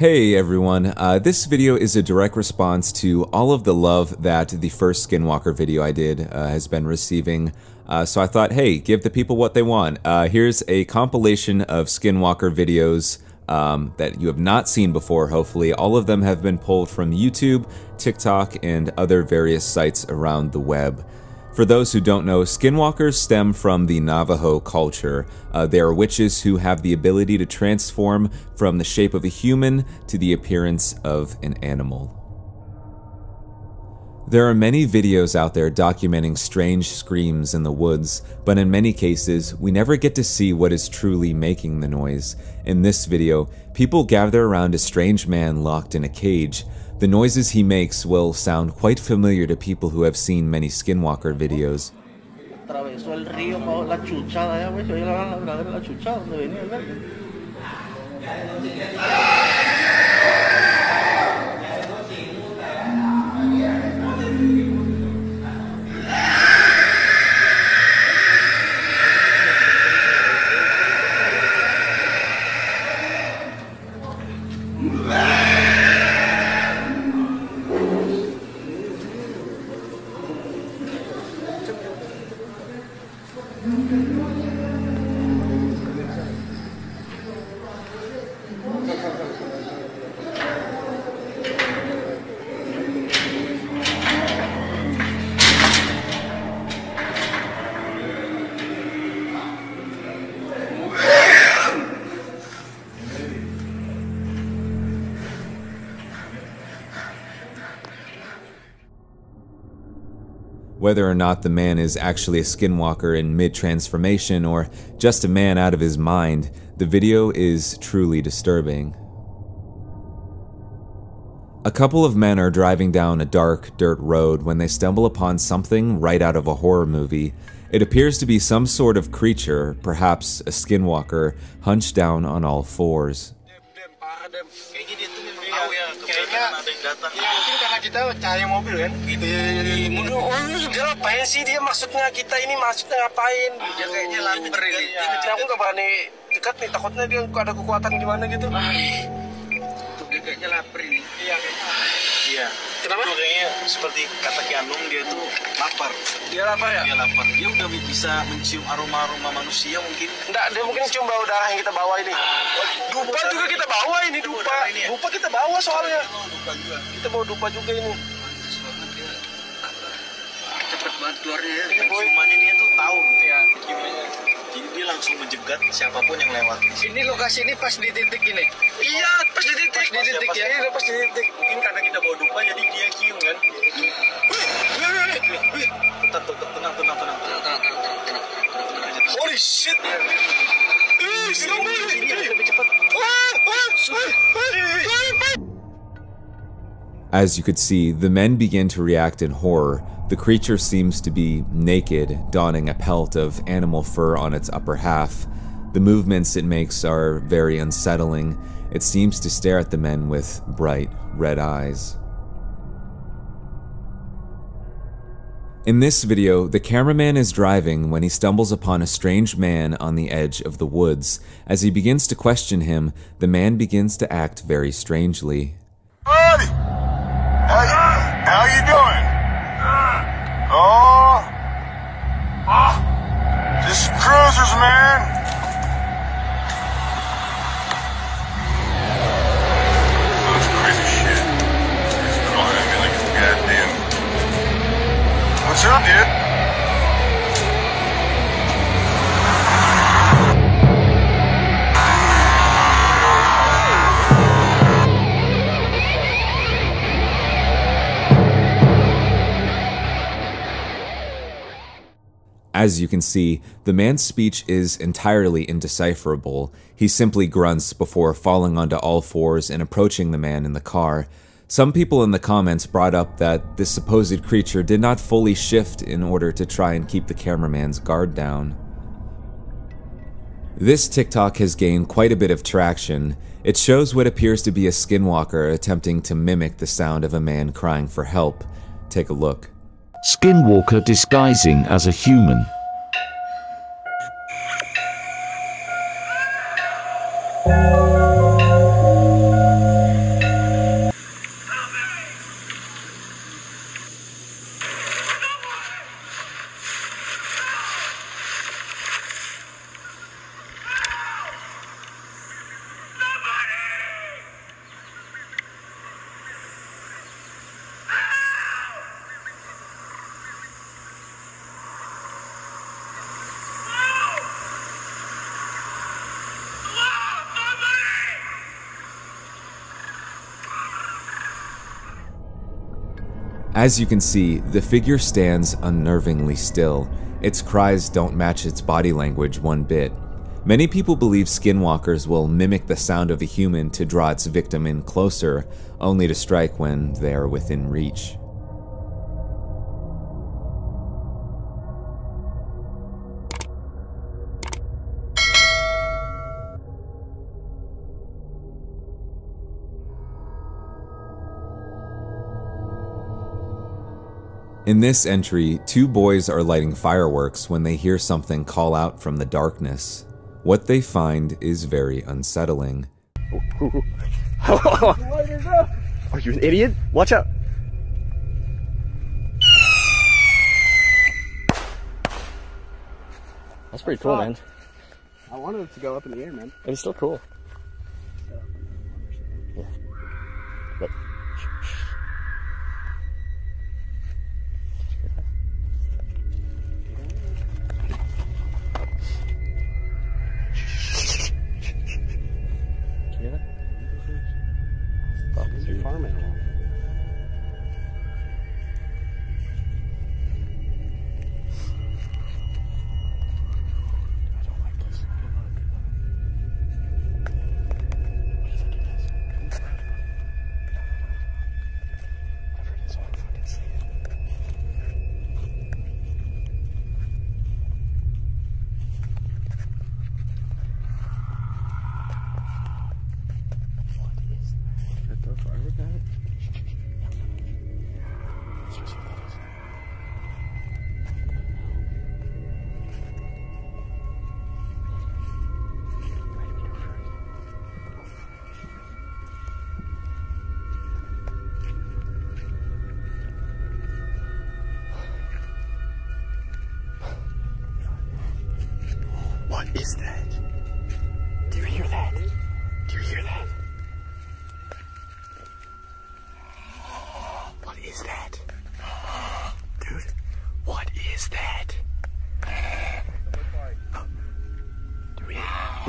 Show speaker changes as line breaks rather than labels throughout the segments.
Hey everyone, uh, this video is a direct response to all of the love that the first Skinwalker video I did uh, has been receiving. Uh, so I thought, hey, give the people what they want. Uh, here's a compilation of Skinwalker videos um, that you have not seen before, hopefully. All of them have been pulled from YouTube, TikTok, and other various sites around the web. For those who don't know, skinwalkers stem from the Navajo culture. Uh, they are witches who have the ability to transform from the shape of a human to the appearance of an animal. There are many videos out there documenting strange screams in the woods, but in many cases, we never get to see what is truly making the noise. In this video, people gather around a strange man locked in a cage, the noises he makes will sound quite familiar to people who have seen many Skinwalker videos. Whether or not the man is actually a skinwalker in mid-transformation or just a man out of his mind, the video is truly disturbing. A couple of men are driving down a dark, dirt road when they stumble upon something right out of a horror movie. It appears to be some sort of creature, perhaps a skinwalker, hunched down on all fours.
Kita cahaya mobil kan? Gitu. Oh dia ngapain sih? Dia maksudnya kita ini maksudnya ngapain? Dia kayaknya lapar ini. aku nggak berani dekat nih takutnya dia ada kekuatan gimana gitu. Tuh dia kayaknya lapar ini. Iya iya. Kenapa? Tuh kayaknya seperti kata Kianung dia tuh lapar. Dia lapar ya? Dia lapar. Dia udah bisa mencium aroma aroma manusia mungkin. Enggak dia mungkin cium bau darah yang kita bawa ini. Dupa juga kita bawa ini dupa dupa. kita bawa soalnya. kita bawa dupa juga ini. Cepet banget keluarnya ya. Ciumannya dia tuh tahu gitu ya ciumannya jadi dia langsung menjegat siapa pun yang lewat. Ini lokasi ini pas di titik ini iya pas di titik. Pas di titik ya. iya pas di titik. Mungkin karena kita bawa dupa jadi dia cium kan? Tetap tetap tenang tenang tenang. Tenang tenang tenang holy shit. Ih, lebih cepat.
As you could see, the men begin to react in horror. The creature seems to be naked, donning a pelt of animal fur on its upper half. The movements it makes are very unsettling. It seems to stare at the men with bright red eyes. In this video, the cameraman is driving when he stumbles upon a strange man on the edge of the woods. As he begins to question him, the man begins to act very strangely. Buddy!
How you doing? Oh. Just cruisers, man. Dude?
As you can see, the man's speech is entirely indecipherable. He simply grunts before falling onto all fours and approaching the man in the car. Some people in the comments brought up that this supposed creature did not fully shift in order to try and keep the cameraman's guard down. This TikTok has gained quite a bit of traction. It shows what appears to be a skinwalker attempting to mimic the sound of a man crying for help. Take a look.
Skinwalker disguising as a human.
As you can see, the figure stands unnervingly still. Its cries don't match its body language one bit. Many people believe skinwalkers will mimic the sound of a human to draw its victim in closer, only to strike when they are within reach. In this entry, two boys are lighting fireworks when they hear something call out from the darkness. What they find is very unsettling.
Are you an idiot? Watch out. That's pretty cool, man.
I wanted it to go up in the air, man.
It's still cool.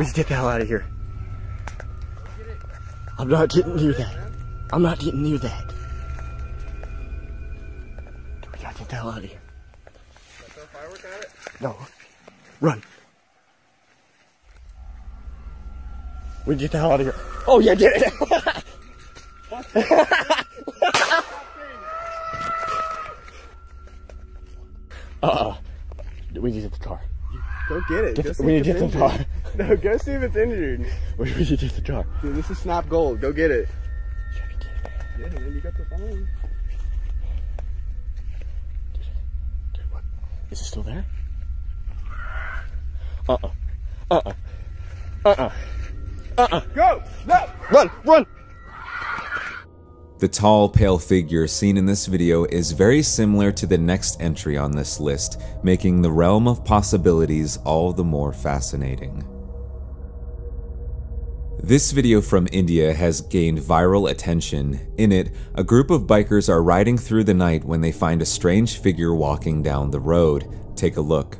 We, need to get the hell out of here. I'm not getting near that. I'm not getting near that. We gotta get the hell out of here. No. Run. We get the hell out of here. Oh yeah, get it. uh, we need to get the car.
Go get it.
Get
Go see
we need to get the.
No, go see if it's injured.
We need to get the.
Dude, this is Snap Gold. Go get it.
Get it, man.
Yeah, man, you got the phone.
Dude, what? Is it still there? Uh-uh. Uh-uh. Uh-uh. Uh-uh.
Go! No!
Run! Run!
The tall, pale figure seen in this video is very similar to the next entry on this list, making the realm of possibilities all the more fascinating. This video from India has gained viral attention. In it, a group of bikers are riding through the night when they find a strange figure walking down the road. Take a look.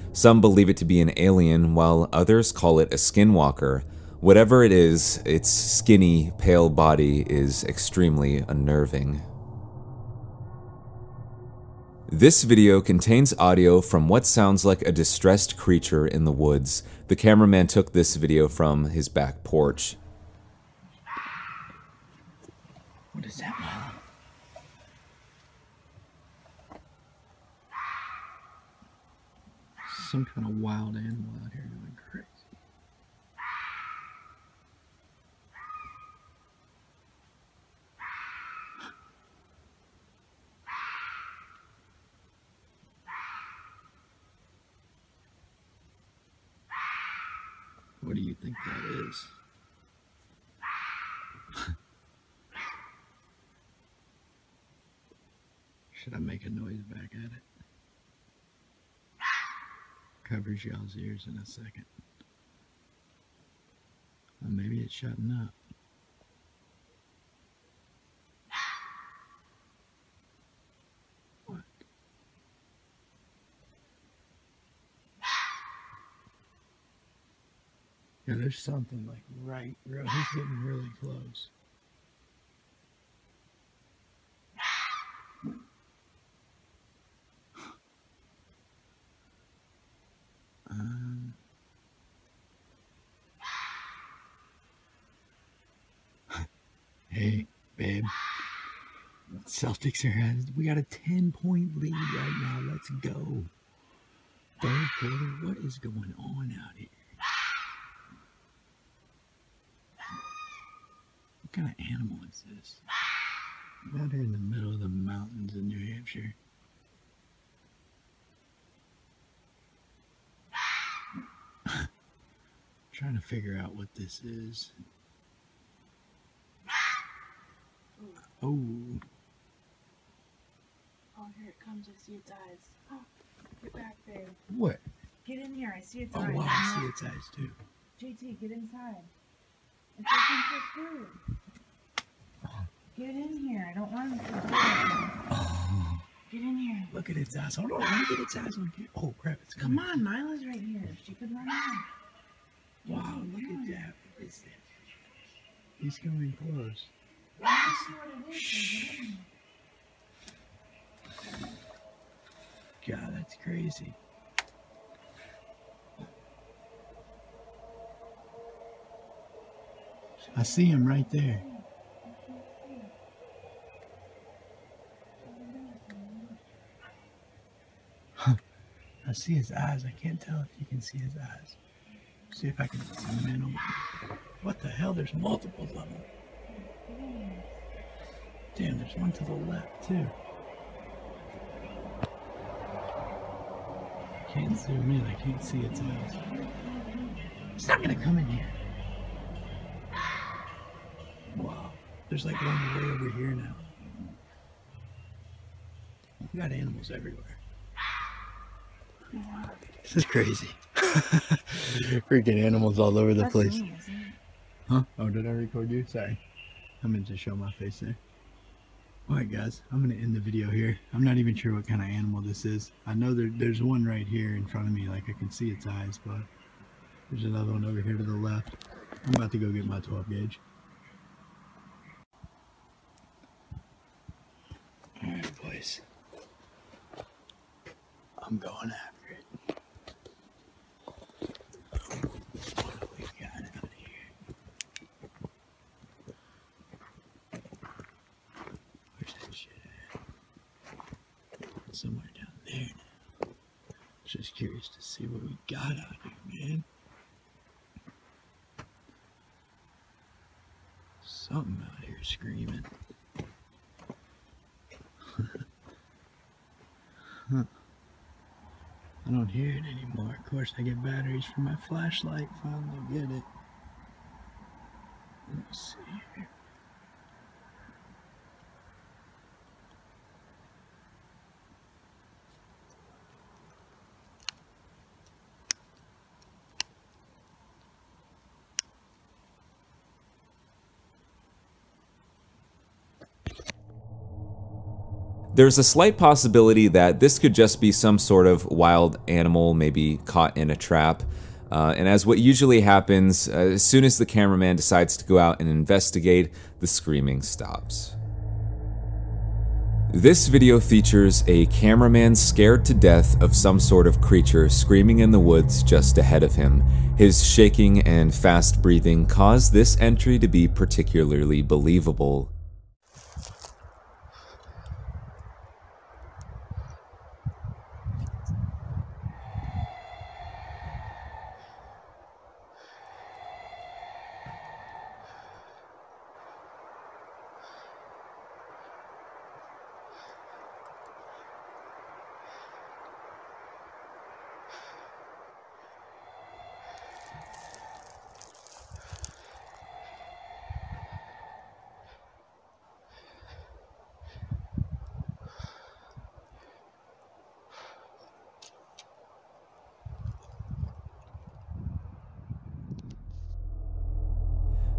Some believe it to be an alien, while others call it a skinwalker. Whatever it is, its skinny, pale body is extremely unnerving. This video contains audio from what sounds like a distressed creature in the woods. The cameraman took this video from his back porch.
What is that, some kind of wild animal out here going crazy. What do you think that is?
Should I make a noise back at it? Covers y'all's ears in a second. Or maybe it's shutting up. What? Yeah, there's something like right. He's getting really close. Hey, babe. Celtics are we got a 10 point lead right now. Let's go. Third quarter, what is going on out here? What kind of animal is this? Out here in the middle of the mountains in New Hampshire. trying to figure out what this is. Oh.
Oh, here it comes. I see its eyes. Oh, get back, babe.
What?
Get in here. I see its
Oh,
eyes.
wow, I see its eyes too.
JT, get inside. It's looking for food. Get in here. I don't want it to do. Get in here.
Look at its eyes. Hold on, let me get its eyes on here. Oh, crap, it's coming.
Come on, Mila's right here. She could run out.
Wow, look at that. What is that? He's coming close.
Let me see what it is. so get in here.
God, that's crazy. I see him right there. I see his eyes. I can't tell if you can see his eyes. See if I can zoom in on What the hell? There's multiples of them. Damn, there's one to the left too. Can't zoom in. I can't see its eyes. It's not gonna come in here. Wow. There's like one way over here now. We got animals everywhere. This is crazy. Freaking animals all over the
That's
place.
me, isn't it?
Huh? Oh, did I record you? Sorry. I meant to show my face there. Alright guys, I'm going to end the video here. I'm not even sure what kind of animal this is. I know there, there's one right here in front of me, like I can see its eyes, but there's another one over here to the left. I'm about to go get my 12 gauge. Alright boys. I'm going after it. What do we got out here? Where's that shit at? Somewhere down there now. Just curious to see what we got out here, man. Something out here screaming. huh. I don't hear it anymore. Of course, I get batteries for my flashlight. Finally get it. Let's see here.
There's a slight possibility that this could just be some sort of wild animal, maybe caught in a trap. Uh, and as what usually happens, uh, as soon as the cameraman decides to go out and investigate, the screaming stops. This video features a cameraman scared to death of some sort of creature screaming in the woods just ahead of him. His shaking and fast breathing caused this entry to be particularly believable.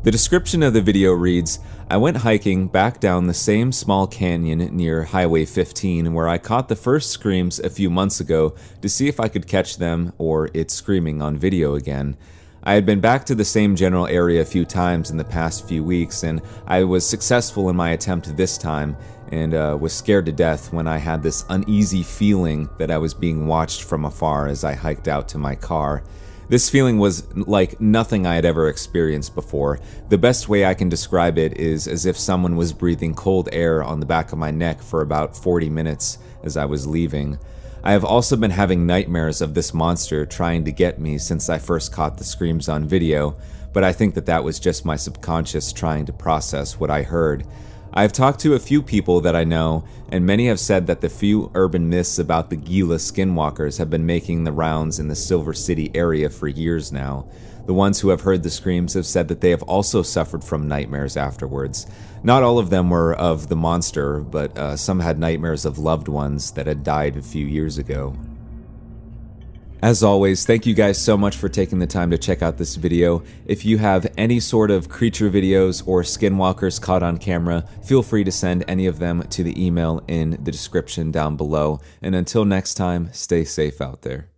The description of the video reads I went hiking back down the same small canyon near Highway 15 where I caught the first screams a few months ago to see if I could catch them or it screaming on video again. I had been back to the same general area a few times in the past few weeks, and I was successful in my attempt this time, and uh, was scared to death when I had this uneasy feeling that I was being watched from afar as I hiked out to my car. This feeling was like nothing I had ever experienced before. The best way I can describe it is as if someone was breathing cold air on the back of my neck for about 40 minutes as I was leaving. I have also been having nightmares of this monster trying to get me since I first caught the screams on video, but I think that that was just my subconscious trying to process what I heard. I have talked to a few people that I know, and many have said that the few urban myths about the Gila skinwalkers have been making the rounds in the Silver City area for years now. The ones who have heard the screams have said that they have also suffered from nightmares afterwards. Not all of them were of the monster, but uh, some had nightmares of loved ones that had died a few years ago. As always, thank you guys so much for taking the time to check out this video. If you have any sort of creature videos or skinwalkers caught on camera, feel free to send any of them to the email in the description down below. And until next time, stay safe out there.